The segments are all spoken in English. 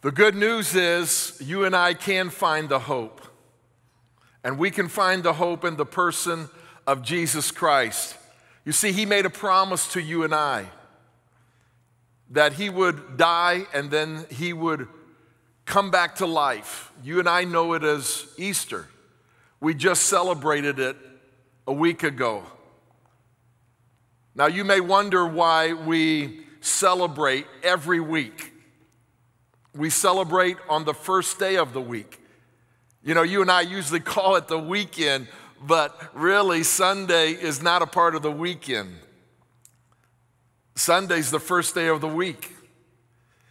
The good news is you and I can find the hope. And we can find the hope in the person of Jesus Christ. You see, He made a promise to you and I that He would die and then He would come back to life. You and I know it as Easter. We just celebrated it a week ago. Now, you may wonder why we celebrate every week. We celebrate on the first day of the week. You know, you and I usually call it the weekend, but really, Sunday is not a part of the weekend. Sunday's the first day of the week.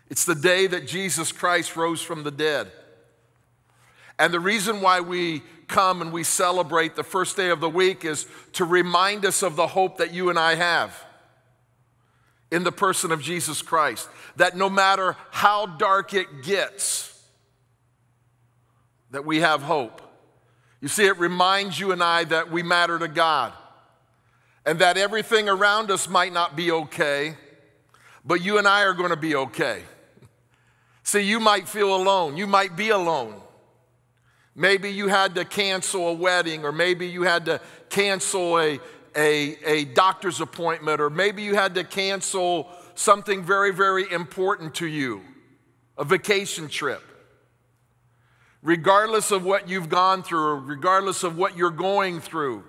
It's the day that Jesus Christ rose from the dead. And the reason why we come and we celebrate the first day of the week is to remind us of the hope that you and I have in the person of Jesus Christ. That no matter how dark it gets, that we have hope. You see, it reminds you and I that we matter to God and that everything around us might not be okay, but you and I are going to be okay. See, you might feel alone, you might be alone. Maybe you had to cancel a wedding, or maybe you had to cancel a, a, a doctor's appointment, or maybe you had to cancel something very, very important to you a vacation trip. Regardless of what you've gone through, regardless of what you're going through,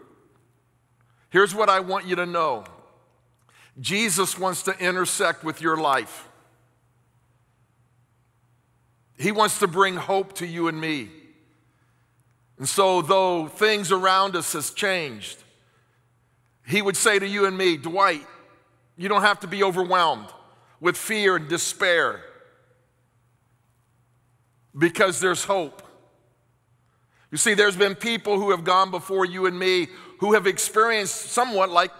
here's what I want you to know Jesus wants to intersect with your life. He wants to bring hope to you and me. And so, though things around us has changed, he would say to you and me, Dwight, you don't have to be overwhelmed with fear and despair because there's hope. You see, there's been people who have gone before you and me who have experienced somewhat like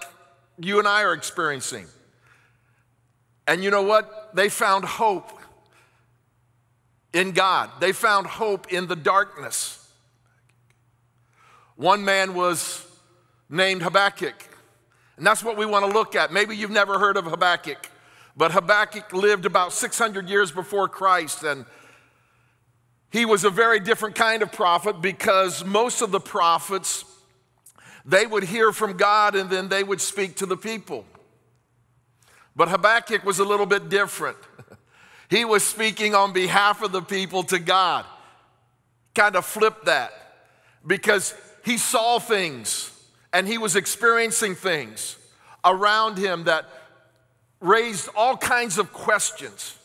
you and I are experiencing. And you know what? They found hope in God. They found hope in the darkness. One man was named Habakkuk, and that's what we want to look at. Maybe you've never heard of Habakkuk, but Habakkuk lived about 600 years before Christ, and he was a very different kind of prophet because most of the prophets they would hear from God and then they would speak to the people. But Habakkuk was a little bit different. He was speaking on behalf of the people to God. Kind of flipped that because he saw things and he was experiencing things around him that raised all kinds of questions.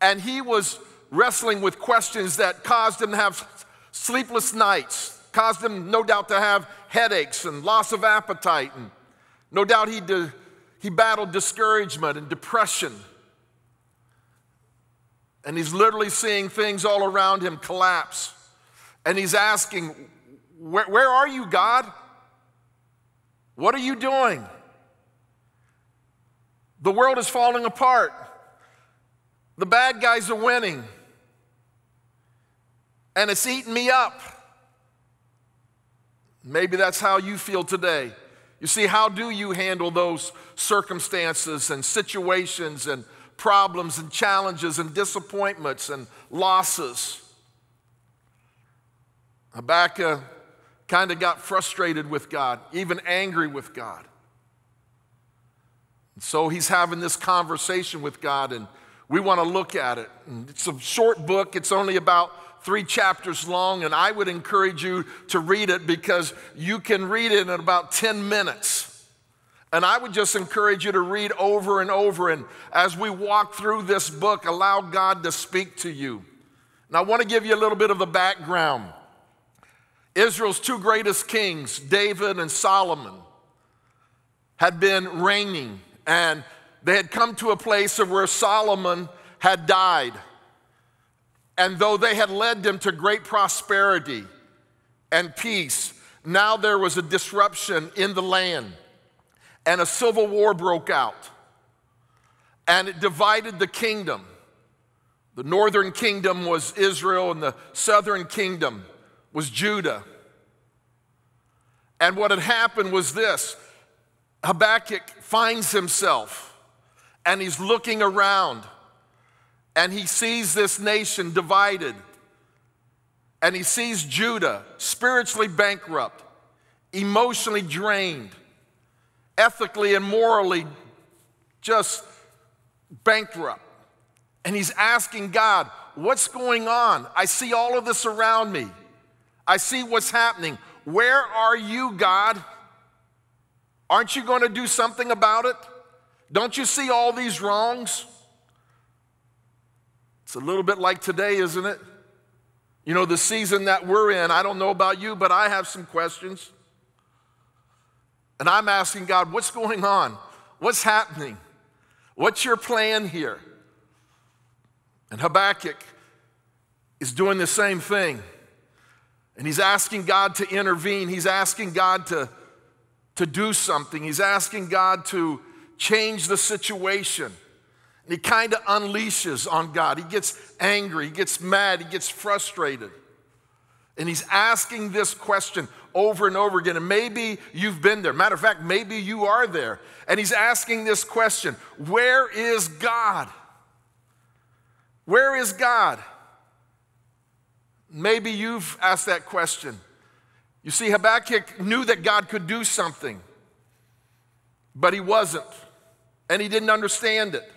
And he was wrestling with questions that caused him to have sleepless nights, caused him, no doubt, to have headaches and loss of appetite. And no doubt he, de- he battled discouragement and depression. And he's literally seeing things all around him collapse. And he's asking, Where, where are you, God? What are you doing? The world is falling apart. The bad guys are winning. And it's eating me up. Maybe that's how you feel today. You see, how do you handle those circumstances and situations and problems and challenges and disappointments and losses. Habakkuk kind of got frustrated with God, even angry with God. And so he's having this conversation with God, and we want to look at it. And it's a short book, it's only about three chapters long, and I would encourage you to read it because you can read it in about 10 minutes. And I would just encourage you to read over and over. And as we walk through this book, allow God to speak to you. And I want to give you a little bit of the background. Israel's two greatest kings, David and Solomon, had been reigning, and they had come to a place of where Solomon had died. And though they had led them to great prosperity and peace, now there was a disruption in the land and a civil war broke out. And it divided the kingdom. The northern kingdom was Israel, and the southern kingdom was Judah. And what had happened was this Habakkuk finds himself and he's looking around and he sees this nation divided. And he sees Judah spiritually bankrupt, emotionally drained, ethically and morally just bankrupt. And he's asking God, What's going on? I see all of this around me. I see what's happening. Where are you, God? Aren't you going to do something about it? Don't you see all these wrongs? It's a little bit like today, isn't it? You know, the season that we're in, I don't know about you, but I have some questions. And I'm asking God, what's going on? What's happening? What's your plan here? And Habakkuk is doing the same thing. And he's asking God to intervene. He's asking God to, to do something. He's asking God to change the situation. And he kind of unleashes on God. He gets angry, he gets mad, he gets frustrated. And he's asking this question over and over again. And maybe you've been there. Matter of fact, maybe you are there. And he's asking this question Where is God? Where is God? Maybe you've asked that question. You see, Habakkuk knew that God could do something, but he wasn't, and he didn't understand it.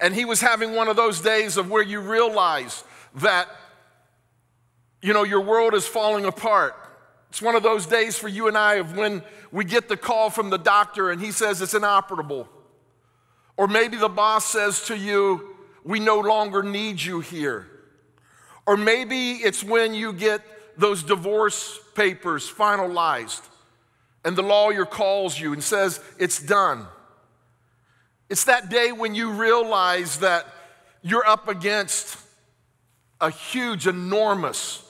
And he was having one of those days of where you realize that, you know, your world is falling apart. It's one of those days for you and I of when we get the call from the doctor and he says it's inoperable. Or maybe the boss says to you, we no longer need you here. Or maybe it's when you get those divorce papers finalized and the lawyer calls you and says, It's done. It's that day when you realize that you're up against a huge, enormous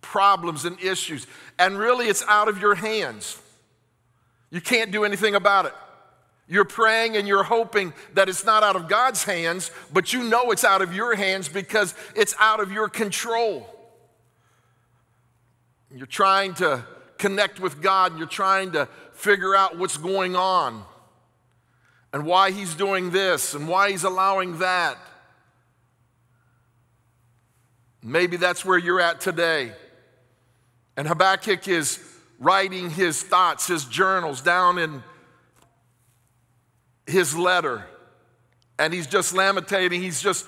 problems and issues, and really it's out of your hands. You can't do anything about it. You're praying and you're hoping that it's not out of God's hands, but you know it's out of your hands because it's out of your control. You're trying to connect with God and you're trying to figure out what's going on and why He's doing this and why He's allowing that. Maybe that's where you're at today. And Habakkuk is writing his thoughts, his journals down in his letter and he's just lamentating, he's just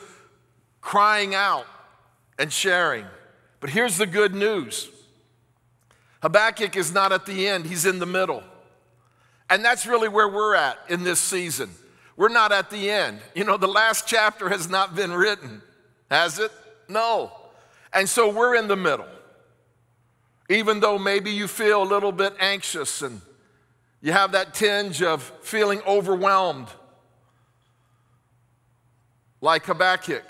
crying out and sharing. But here's the good news Habakkuk is not at the end, he's in the middle. And that's really where we're at in this season. We're not at the end. You know, the last chapter has not been written, has it? No. And so we're in the middle. Even though maybe you feel a little bit anxious and you have that tinge of feeling overwhelmed, like Habakkuk,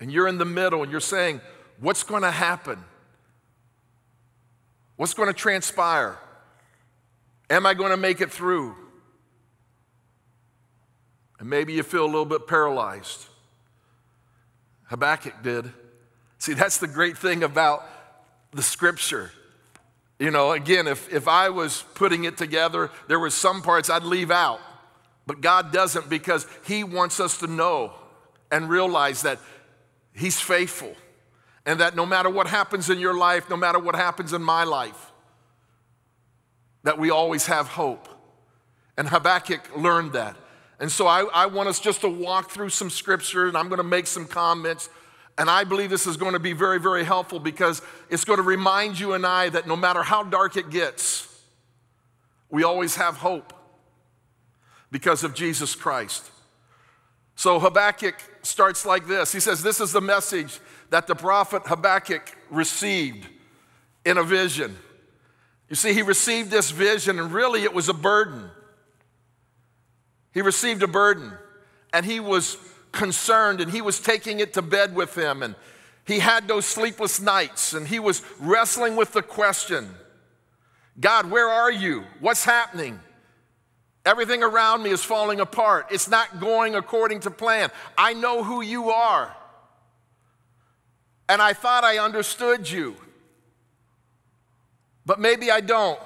and you're in the middle and you're saying, What's going to happen? What's going to transpire? Am I going to make it through? And maybe you feel a little bit paralyzed. Habakkuk did. See, that's the great thing about the scripture. You know, again, if, if I was putting it together, there were some parts I'd leave out. But God doesn't because He wants us to know and realize that He's faithful and that no matter what happens in your life, no matter what happens in my life, that we always have hope. And Habakkuk learned that. And so I, I want us just to walk through some scripture and I'm going to make some comments and I believe this is going to be very, very helpful because it's going to remind you and I that no matter how dark it gets, we always have hope because of Jesus Christ. So Habakkuk starts like this He says, This is the message that the prophet Habakkuk received in a vision. You see, he received this vision, and really it was a burden. He received a burden, and he was concerned and he was taking it to bed with him and he had those sleepless nights and he was wrestling with the question God, where are you? What's happening? Everything around me is falling apart. It's not going according to plan. I know who you are. And I thought I understood you. But maybe I don't.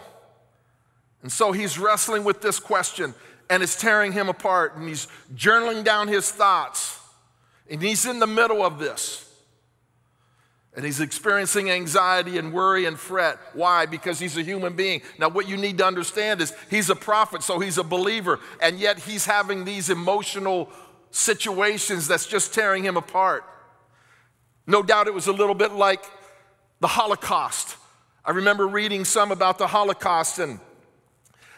And so he's wrestling with this question and it's tearing him apart. And he's journaling down his thoughts And he's in the middle of this. And he's experiencing anxiety and worry and fret. Why? Because he's a human being. Now, what you need to understand is he's a prophet, so he's a believer, and yet he's having these emotional situations that's just tearing him apart. No doubt it was a little bit like the Holocaust. I remember reading some about the Holocaust, and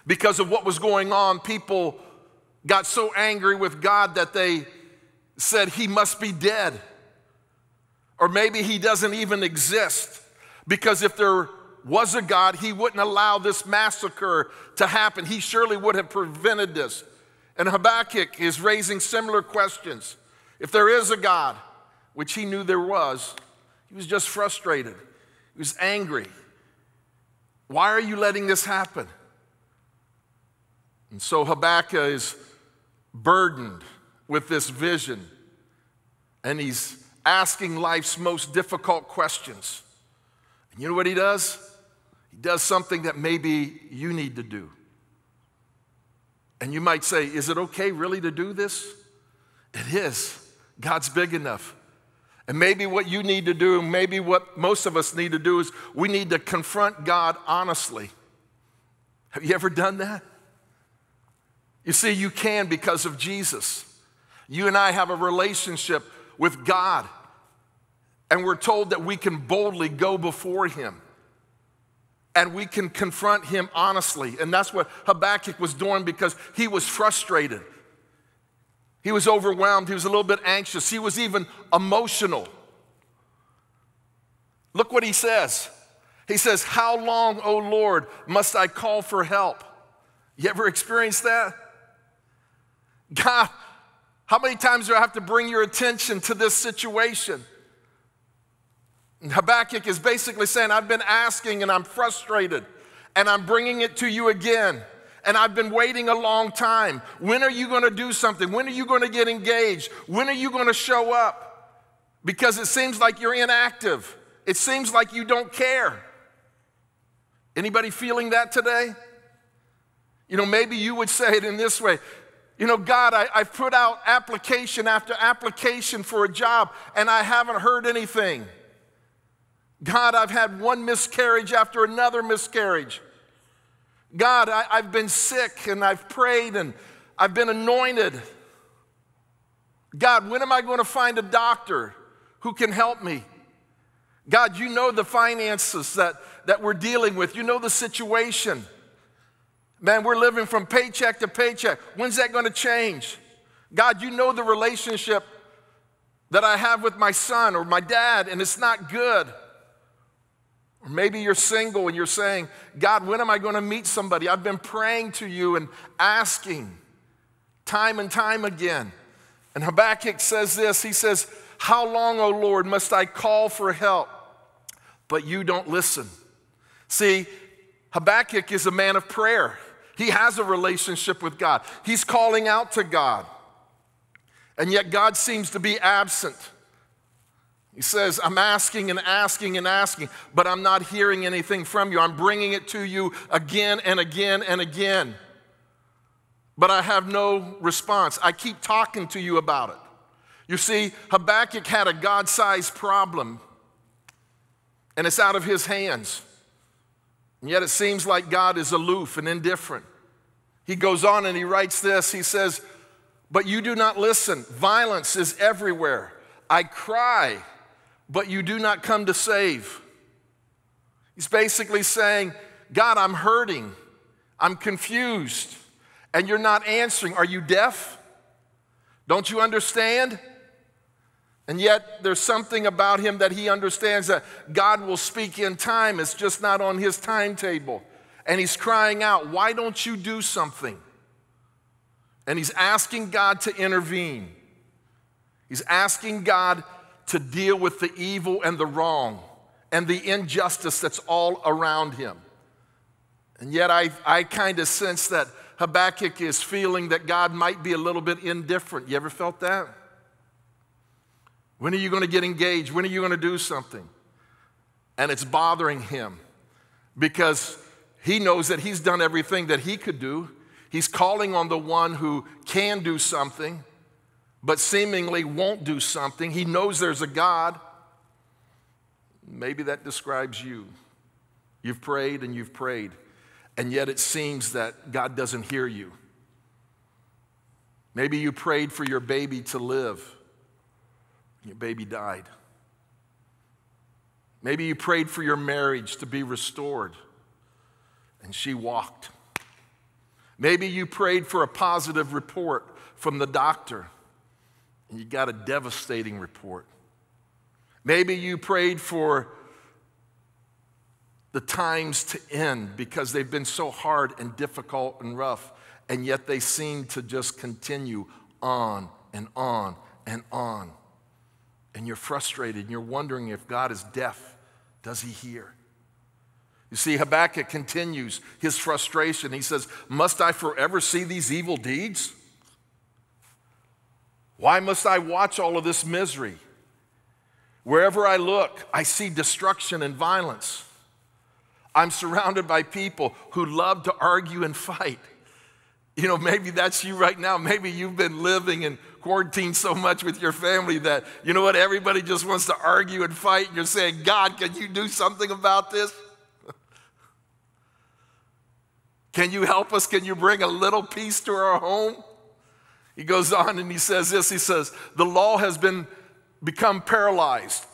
because of what was going on, people got so angry with God that they said, He must be dead. Or maybe He doesn't even exist. Because if there was a God, He wouldn't allow this massacre to happen. He surely would have prevented this. And Habakkuk is raising similar questions. If there is a God, which he knew there was, he was just frustrated. He was angry. Why are you letting this happen? And so Habakkuk is burdened with this vision, and he's asking life's most difficult questions. And you know what he does? He does something that maybe you need to do. And you might say, Is it okay really to do this? It is. God's big enough. And maybe what you need to do, maybe what most of us need to do, is we need to confront God honestly. Have you ever done that? You see, you can because of Jesus. You and I have a relationship with God, and we're told that we can boldly go before Him and we can confront Him honestly. And that's what Habakkuk was doing because he was frustrated. He was overwhelmed. He was a little bit anxious. He was even emotional. Look what he says. He says, How long, O Lord, must I call for help? You ever experienced that? God, how many times do I have to bring your attention to this situation? And Habakkuk is basically saying, I've been asking and I'm frustrated, and I'm bringing it to you again. And I've been waiting a long time. When are you going to do something? When are you going to get engaged? When are you going to show up? Because it seems like you're inactive. It seems like you don't care. Anybody feeling that today? You know, maybe you would say it in this way you know, God, I, have put out application after application for a job and I haven't heard anything. God, I've had one miscarriage after another miscarriage. God, I, I've been sick and I've prayed and I've been anointed. God, when am I going to find a doctor who can help me? God, you know the finances that, that we're dealing with, you know the situation. Man, we're living from paycheck to paycheck. When's that going to change? God, you know the relationship that I have with my son or my dad, and it's not good. Or maybe you're single and you're saying, God, when am I going to meet somebody? I've been praying to you and asking time and time again. And Habakkuk says this He says, How long, O Lord, must I call for help? But you don't listen. See, Habakkuk is a man of prayer. He has a relationship with God. He's calling out to God. And yet God seems to be absent. He says, I'm asking and asking and asking, but I'm not hearing anything from you. I'm bringing it to you again and again and again. But I have no response. I keep talking to you about it. You see, Habakkuk had a God sized problem, and it's out of his hands. And yet it seems like God is aloof and indifferent. He goes on and he writes this He says, But you do not listen. Violence is everywhere. I cry, but you do not come to save. He's basically saying, God, I'm hurting. I'm confused. And you're not answering. Are you deaf? Don't you understand? And yet, there's something about him that he understands that God will speak in time. It's just not on his timetable and he's crying out, Why don't you do something? And he's asking God to intervene. He's asking God to deal with the evil and the wrong and the injustice that's all around him. And yet, I, I kind of sense that Habakkuk is feeling that God might be a little bit indifferent. You ever felt that? When are you going to get engaged? When are you going to do something? And it's bothering him because he knows that he's done everything that he could do. He's calling on the one who can do something, but seemingly won't do something. He knows there's a God. Maybe that describes you. You've prayed and you've prayed, and yet it seems that God doesn't hear you. Maybe you prayed for your baby to live, your baby died. Maybe you prayed for your marriage to be restored, and she walked. Maybe you prayed for a positive report from the doctor, and you got a devastating report. Maybe you prayed for the times to end because they've been so hard and difficult and rough, and yet they seem to just continue on and on and on. And you're frustrated and you're wondering if God is deaf. Does he hear? You see, Habakkuk continues his frustration. He says, Must I forever see these evil deeds? Why must I watch all of this misery? Wherever I look, I see destruction and violence. I'm surrounded by people who love to argue and fight. You know, maybe that's you right now. Maybe you've been living in quarantine so much with your family that, you know what, everybody just wants to argue and fight. And you're saying, God, can you do something about this? can you help us? Can you bring a little peace to our home? He goes on and he says this He says, The law has been become paralyzed.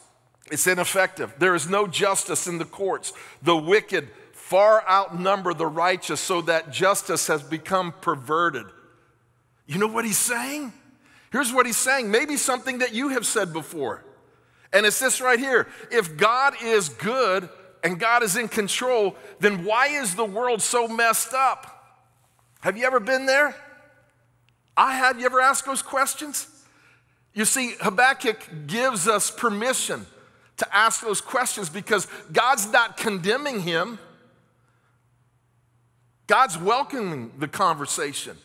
It's ineffective. There is no justice in the courts. The wicked far outnumber the righteous, so that justice has become perverted. You know what he's saying? Here's what he's saying, maybe something that you have said before. And it's this right here. If God is good and God is in control, then why is the world so messed up? Have you ever been there? I have. You ever asked those questions? You see, Habakkuk gives us permission to ask those questions because God's not condemning him, God's welcoming the conversation.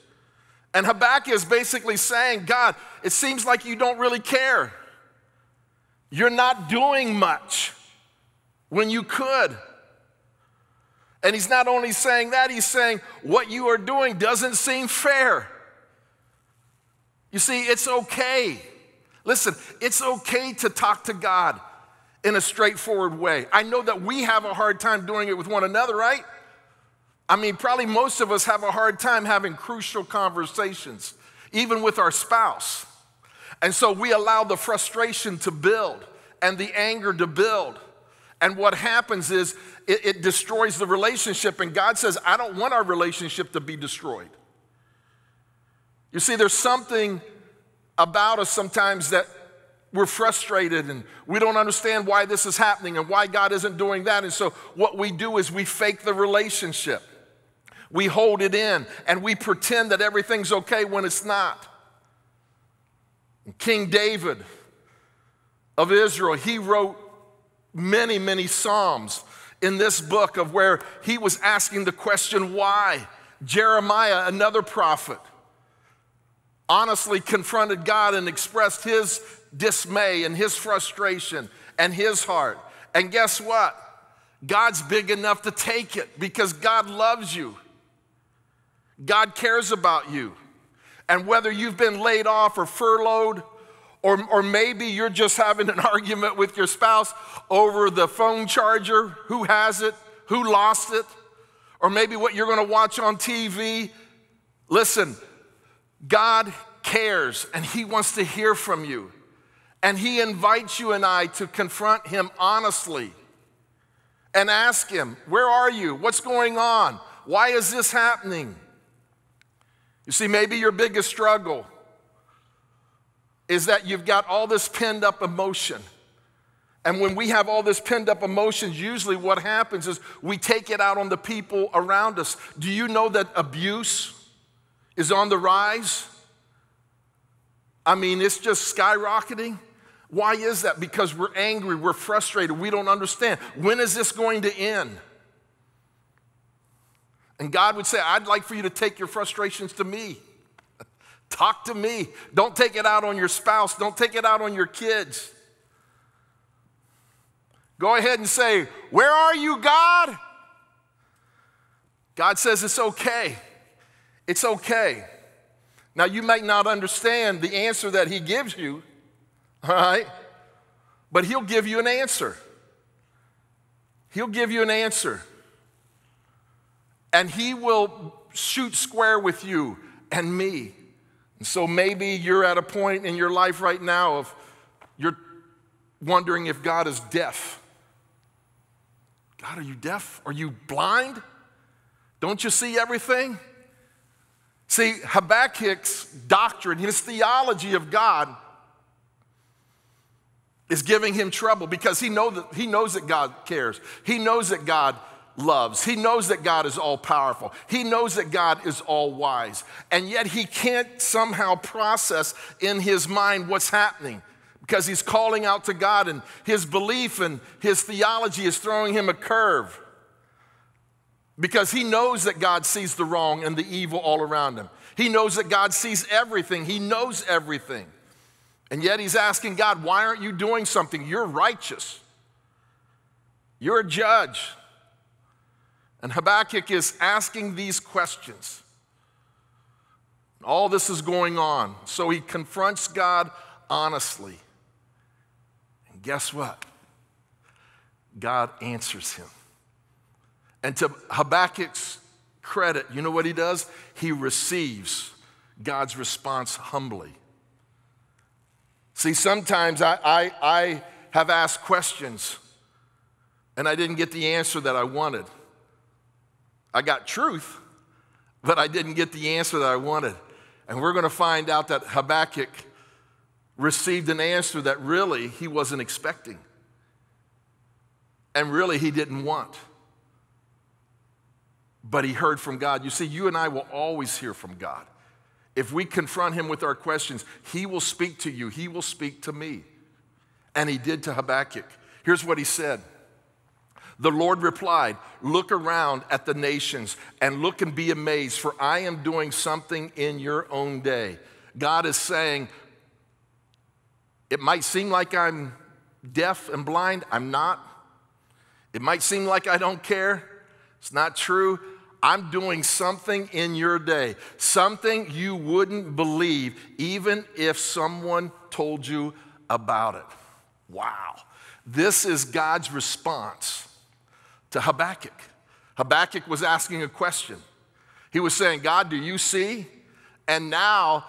And Habakkuk is basically saying, God, it seems like you don't really care. You're not doing much when you could. And he's not only saying that, he's saying what you are doing doesn't seem fair. You see, it's okay Listen, it's okay to talk to God in a straightforward way. I know that we have a hard time doing it with one another, right? I mean, probably most of us have a hard time having crucial conversations, even with our spouse. And so we allow the frustration to build and the anger to build. And what happens is it, it, destroys the relationship. And God says, I don't want our relationship to be destroyed. You see, there's something about us sometimes that we're frustrated and we don't understand why this is happening and why God isn't doing that. And so, what we do is we fake the relationship, we hold it in, and we pretend that everything's okay when it's not. King David of Israel, he wrote many, many Psalms in this book of where he was asking the question, why? Jeremiah, another prophet, honestly confronted God and expressed his dismay and his frustration and his heart. And guess what? God's big enough to take it because God loves you. God cares about you. And whether you've been laid off or furloughed, or, or maybe you're just having an argument with your spouse over the phone charger, who has it, who lost it, or maybe what you're gonna watch on TV. Listen, God cares and He wants to hear from you. And He invites you and I to confront Him honestly and ask Him, Where are you? What's going on? Why is this happening? You see, maybe your biggest struggle is that you've got all this pinned up emotion. And when we have all this pinned up emotions, usually what happens is we take it out on the people around us. Do you know that abuse is on the rise? I mean, it's just skyrocketing. Why is that? Because we're angry, we're frustrated, we don't understand. When is this going to end? And God would say, I'd like for you to take your frustrations to me. Talk to me. Don't take it out on your spouse, don't take it out on your kids. Go ahead and say, Where are you, God? God says it's okay. It's okay. Now, you might not understand the answer that he gives you, all right? But he'll give you an answer. He'll give you an answer. And he will shoot square with you and me. And so maybe you're at a point in your life right now of you're wondering if God is deaf. God, are you deaf? Are you blind? Don't you see everything? See, Habakkuk's doctrine, his theology of God, is giving him trouble because he, know that, he knows that God cares. He knows that God loves. He knows that God is all powerful. He knows that God is all wise. And yet he can't somehow process in his mind what's happening because he's calling out to God and his belief and his theology is throwing him a curve because he knows that God sees the wrong and the evil all around him. He knows that God sees everything, he knows everything. And yet he's asking God, why aren't you doing something? You're righteous, you're a judge. And Habakkuk is asking these questions. All this is going on. So he confronts God honestly. And guess what? God answers him. And to Habakkuk's credit, you know what he does? He receives God's response humbly. See, sometimes I, I, I have asked questions and I didn't get the answer that I wanted. I got truth, but I didn't get the answer that I wanted. And we're going to find out that Habakkuk received an answer that really he wasn't expecting and really he didn't want but he heard from God. You see, you and I will always hear from God. If we confront him with our questions, he will speak to you, he will speak to me. And he did to Habakkuk. Here's what he said The Lord replied, Look around at the nations and look and be amazed, for I am doing something in your own day. God is saying, It might seem like I'm deaf and blind, I'm not. It might seem like I don't care, it's not true. I'm doing something in your day, something you wouldn't believe even if someone told you about it. Wow. This is God's response to Habakkuk. Habakkuk was asking a question. He was saying, God, do you see? And now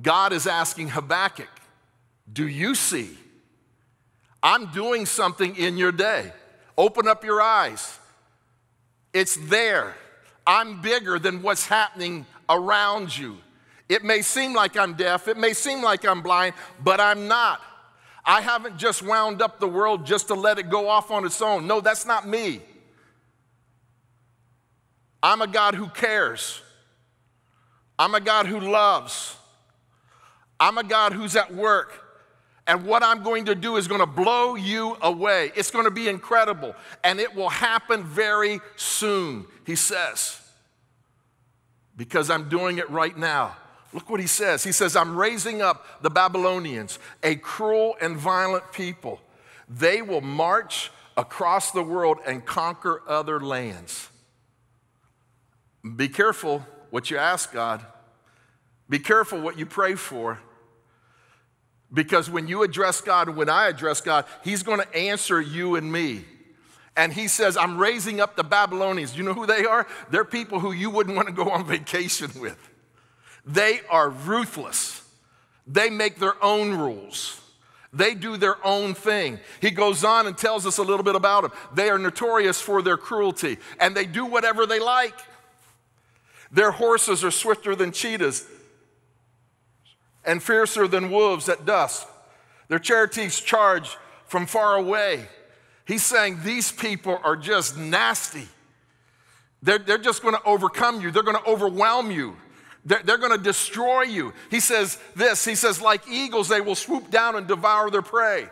God is asking Habakkuk, Do you see? I'm doing something in your day. Open up your eyes. It's there. I'm bigger than what's happening around you. It may seem like I'm deaf, it may seem like I'm blind, but I'm not. I haven't just wound up the world just to let it go off on its own. No, that's not me. I'm a God who cares. I'm a God who loves. I'm a God who's at work. And what I'm going to do is going to blow you away. It's going to be incredible. And it will happen very soon, he says. Because I'm doing it right now. Look what he says. He says, I'm raising up the Babylonians, a cruel and violent people. They will march across the world and conquer other lands. Be careful what you ask God. Be careful what you pray for. Because when you address God, when I address God, He's going to answer you and me. And He says, I'm raising up the Babylonians. You know who they are? They're people who you wouldn't want to go on vacation with. They are ruthless, they make their own rules. They do their own thing. He goes on and tells us a little bit about them. They are notorious for their cruelty, and they do whatever they like. Their horses are swifter than cheetahs and fiercer than wolves at dusk. Their chariots charge from far away. He's saying these people are just nasty. They're, they're just going to overcome you, they're going to overwhelm you. They're, they're going to destroy you. He says this He says, like eagles, they will swoop down and devour their prey.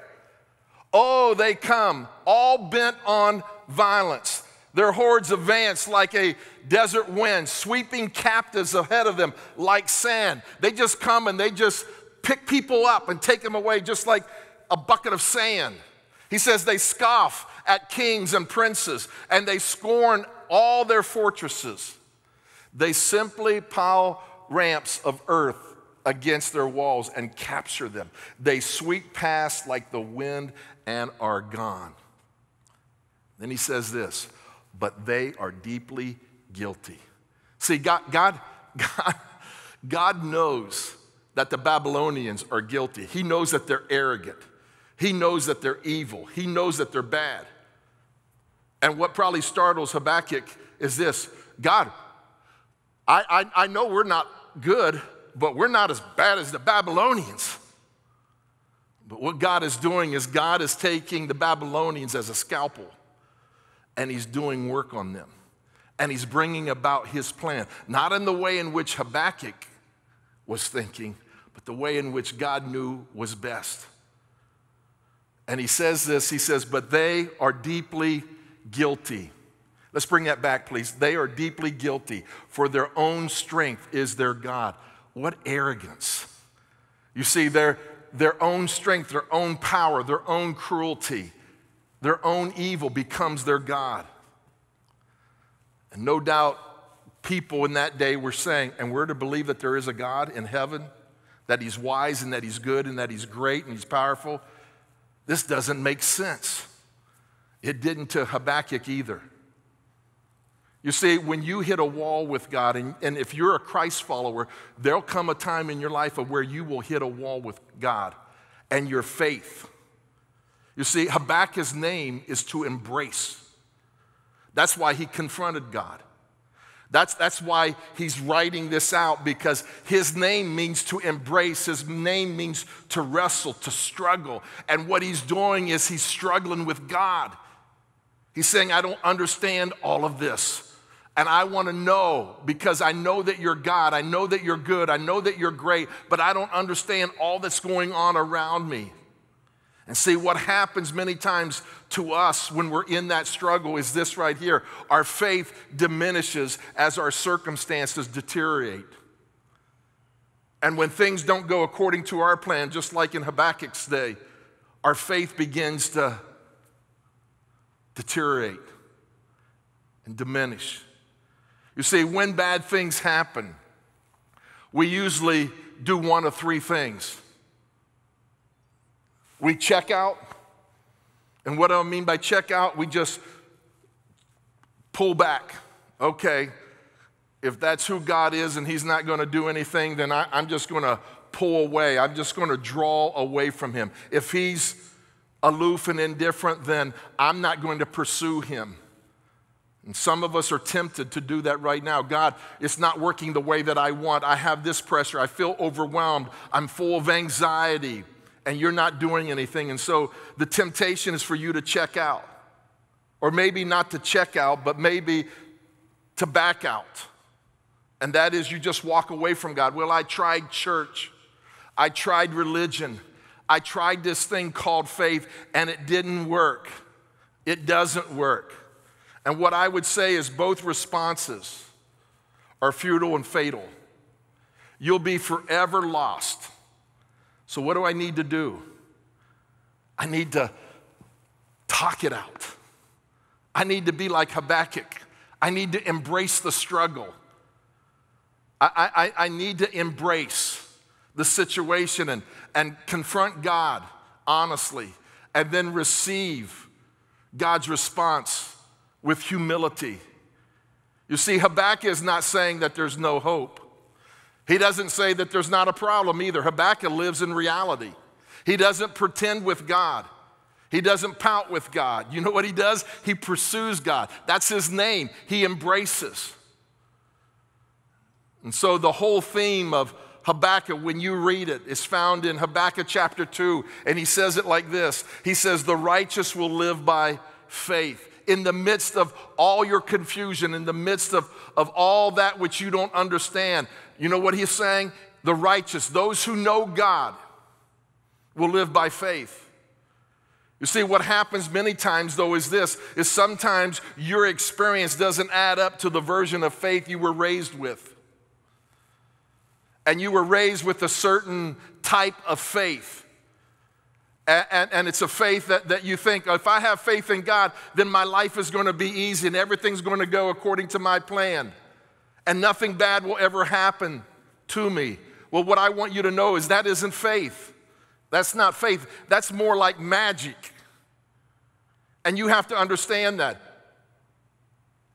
Oh, they come, all bent on violence. Their hordes advance like a desert wind, sweeping captives ahead of them like sand. They just come and they just pick people up and take them away just like a bucket of sand. He says they scoff at kings and princes and they scorn all their fortresses. They simply pile ramps of earth against their walls and capture them. They sweep past like the wind and are gone. Then he says this, but they are deeply guilty. See, God, God, God, God knows that the Babylonians are guilty. He knows that they're arrogant. He knows that they're evil. He knows that they're bad. And what probably startles Habakkuk is this God, I, I, I know we're not good, but we're not as bad as the Babylonians. But what God is doing is God is taking the Babylonians as a scalpel and he's doing work on them. And he's bringing about his plan, not in the way in which Habakkuk was thinking, but the way in which God knew was best. And he says this he says, But they are deeply guilty. Let's bring that back, please. They are deeply guilty, for their own strength is their God. What arrogance. You see, their, their own strength, their own power, their own cruelty, their own evil becomes their God. And no doubt people in that day were saying, and we're to believe that there is a God in heaven, that he's wise and that he's good and that he's great and he's powerful. This doesn't make sense. It didn't to Habakkuk either. You see, when you hit a wall with God, and, and if you're a Christ follower, there'll come a time in your life of where you will hit a wall with God and your faith. You see, Habakkuk's name is to embrace. That's why he confronted God. That's, that's why he's writing this out because his name means to embrace. His name means to wrestle, to struggle. And what he's doing is he's struggling with God. He's saying, I don't understand all of this. And I want to know because I know that you're God. I know that you're good. I know that you're great, but I don't understand all that's going on around me. And see, what happens many times to us when we're in that struggle is this right here our faith diminishes as our circumstances deteriorate. And when things don't go according to our plan, just like in Habakkuk's day, our faith begins to deteriorate and diminish. You see, when bad things happen, we usually do one of three things. We check out, and what do I mean by check out? We just pull back. Okay, if that's who God is and He's not going to do anything, then I, am just going to pull away. I'm just going to draw away from Him. If He's aloof and indifferent, then I'm not going to pursue Him. And some of us are tempted to do that right now. God, it's not working the way that I want. I have this pressure. I feel overwhelmed. I'm full of anxiety, and you're not doing anything. And so the temptation is for you to check out. Or maybe not to check out, but maybe to back out. And that is you just walk away from God. Well, I tried church, I tried religion, I tried this thing called faith, and it didn't work. It doesn't work. And what I would say is both responses are futile and fatal. You'll be forever lost. So, what do I need to do? I need to talk it out. I need to be like Habakkuk. I need to embrace the struggle. I, I, I need to embrace the situation and, and confront God honestly and then receive God's response with humility. You see, Habakkuk is not saying that there's no hope. He doesn't say that there's not a problem either. Habakkuk lives in reality. He doesn't pretend with God. He doesn't pout with God. You know what he does? He pursues God. That's his name. He embraces. And so the whole theme of Habakkuk, when you read it, is found in Habakkuk chapter 2. And he says it like this He says, The righteous will live by faith in the midst of all your confusion, in the midst of, of all that which you don't understand. You know what he's saying? The righteous, those who know God, will live by faith. You see, what happens many times, though, is this is sometimes your experience doesn't add up to the version of faith you were raised with. And you were raised with a certain type of faith. And, and, and, it's a faith that, that you think, oh, if I have faith in God, then my life is going to be easy and everything's going to go according to my plan. And nothing bad will ever happen to me. Well, what I want you to know is that isn't faith. That's not faith. That's more like magic. And you have to understand that.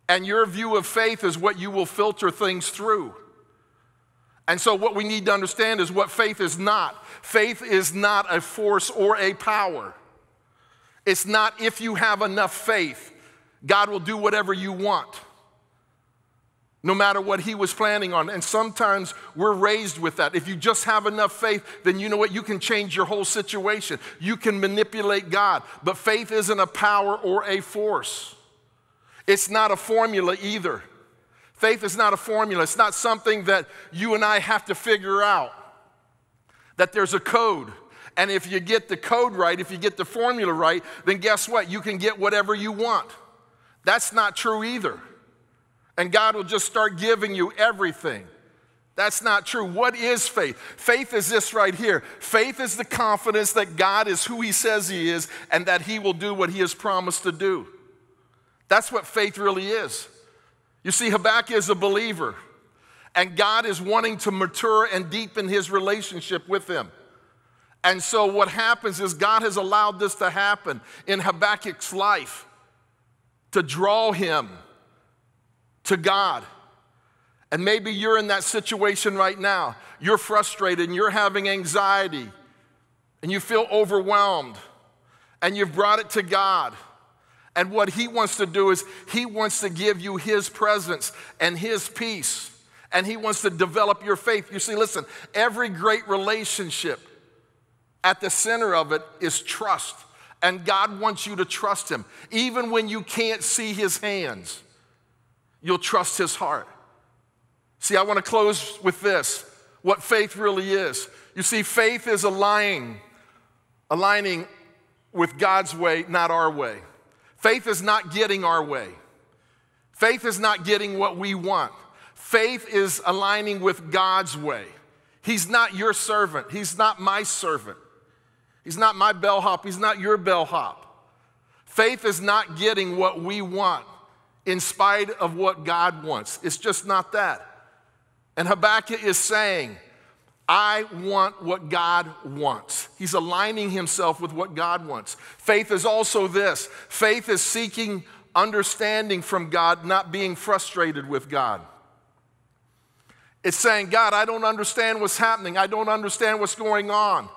And your view of faith is what you will filter things through. And so, what we need to understand is what faith is not. Faith is not a force or a power. It's not if you have enough faith, God will do whatever you want, no matter what He was planning on. And sometimes we're raised with that. If you just have enough faith, then you know what? You can change your whole situation, you can manipulate God. But faith isn't a power or a force, it's not a formula either. Faith is not a formula, it's not something that you and I have to figure out. That there's a code. And if you get the code right, if you get the formula right, then guess what? You can get whatever you want. That's not true either. And God will just start giving you everything. That's not true. What is faith? Faith is this right here. Faith is the confidence that God is who He says He is and that He will do what He has promised to do. That's what faith really is. You see, Habakkuk is a believer, and God is wanting to mature and deepen his relationship with him. And so, what happens is God has allowed this to happen in Habakkuk's life to draw him to God. And maybe you're in that situation right now. You're frustrated and you're having anxiety and you feel overwhelmed and you've brought it to God. And what he wants to do is he wants to give you his presence and his peace. And he wants to develop your faith. You see, listen, every great relationship, at the center of it is trust. And God wants you to trust him. Even when you can't see his hands, you'll trust his heart. See, I want to close with this what faith really is. You see, faith is aligning, aligning with God's way, not our way. Faith is not getting our way. Faith is not getting what we want. Faith is aligning with God's way. He's not your servant. He's not my servant. He's not my bellhop. He's not your bellhop. Faith is not getting what we want in spite of what God wants. It's just not that. And Habakkuk is saying, I want what God wants. He's aligning himself with what God wants. Faith is also this faith is seeking understanding from God, not being frustrated with God. It's saying, God, I don't understand what's happening. I don't understand what's going on.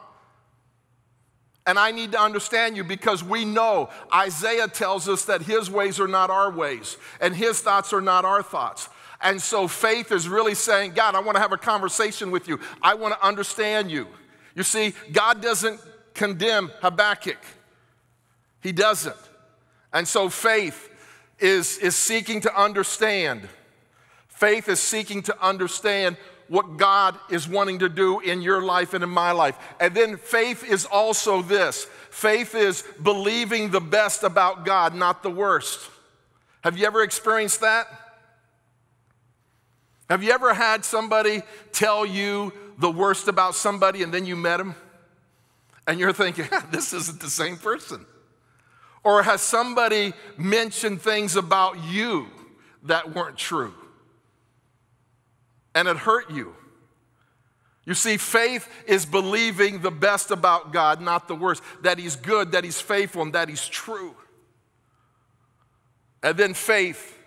And I need to understand you because we know Isaiah tells us that his ways are not our ways and his thoughts are not our thoughts. And so faith is really saying, God, I want to have a conversation with you. I want to understand you. You see, God doesn't condemn Habakkuk, He doesn't. And so faith is, is seeking to understand. Faith is seeking to understand what God is wanting to do in your life and in my life. And then faith is also this faith is believing the best about God, not the worst. Have you ever experienced that? Have you ever had somebody tell you the worst about somebody and then you met them? And you're thinking, this isn't the same person. Or has somebody mentioned things about you that weren't true? And it hurt you. You see, faith is believing the best about God, not the worst, that He's good, that He's faithful, and that He's true. And then faith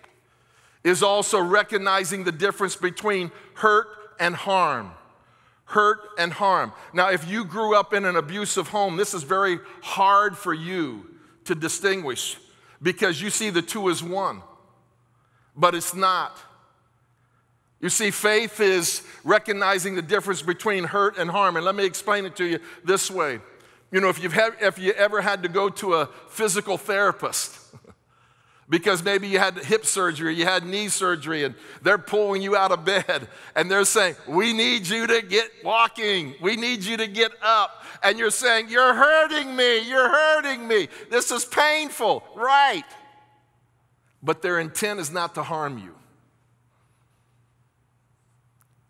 is also recognizing the difference between hurt and harm. Hurt and harm. Now, if you grew up in an abusive home, this is very hard for you to distinguish because you see the two as one, but it's not. You see, faith is recognizing the difference between hurt and harm. And let me explain it to you this way. You know, if, you've had, if you ever had to go to a physical therapist, because maybe you had hip surgery, you had knee surgery, and they're pulling you out of bed and they're saying, We need you to get walking. We need you to get up. And you're saying, You're hurting me. You're hurting me. This is painful. Right. But their intent is not to harm you.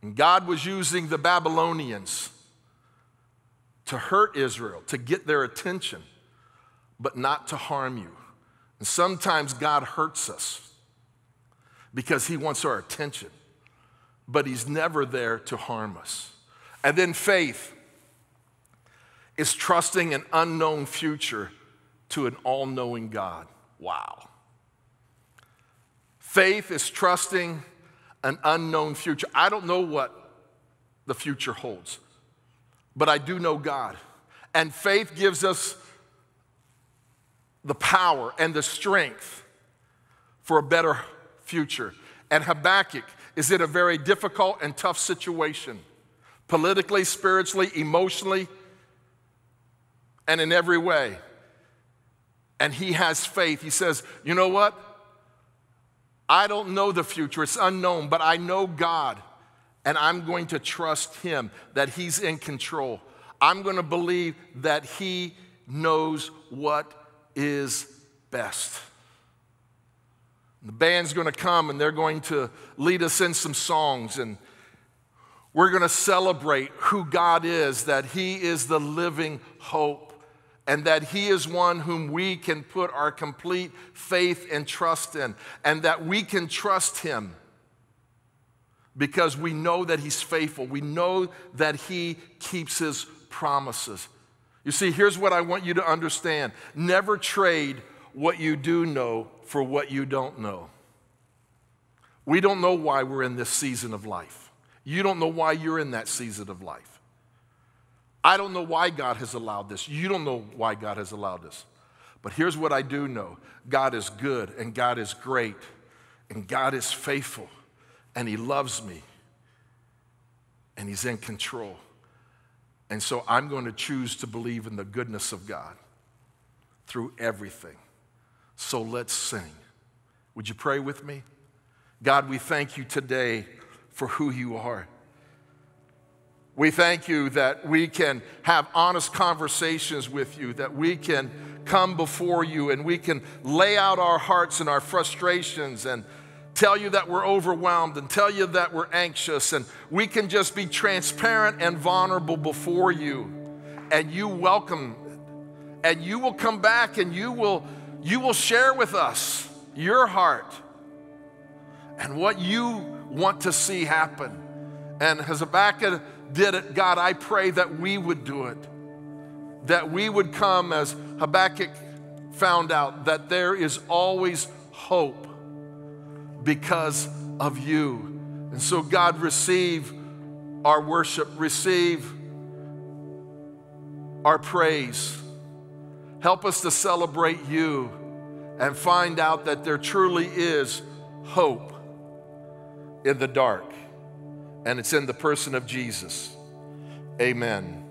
And God was using the Babylonians to hurt Israel, to get their attention, but not to harm you. And sometimes God hurts us because he wants our attention, but He's never there to harm us. And then faith is trusting an unknown future to an all knowing God. Wow. Faith is trusting an unknown future. I don't know what the future holds, but I do know God. And faith gives us the power and the strength for a better future. And Habakkuk is in a very difficult and tough situation, politically, spiritually, emotionally, and in every way. And he has faith. He says, You know what? I don't know the future, it's unknown, but I know God, and I'm going to trust Him that He's in control. I'm going to believe that He knows what is best. The band's going to come and they're going to lead us in some songs, and we're going to celebrate who God is, that He is the living hope and that He is one whom we can put our complete faith and trust in, and that we can trust Him because we know that He's faithful. We know that He keeps His promises. You see, here's what I want you to understand never trade what you do know for what you don't know. We don't know why we're in this season of life. You don't know why you're in that season of life. I don't know why God has allowed this. You don't know why God has allowed this. But here's what I do know God is good, and God is great, and God is faithful, and He loves me, and He's in control. And so I'm going to choose to believe in the goodness of God through everything. So let's sing. Would you pray with me? God, we thank you today for who you are. We thank you that we can have honest conversations with you, that we can come before you and we can lay out our hearts and our frustrations and tell you that we're overwhelmed and tell you that we're anxious and we can just be transparent and vulnerable before you. And you welcome and you will come back and you will you will share with us your heart and what you want to see happen. And Habakkuk did it, God, I pray that we would do it. That we would come, as Habakkuk found out, that there is always hope because of you. And so, God, receive our worship, receive our praise. Help us to celebrate you and find out that there truly is hope in the dark and it's in the person of Jesus. Amen.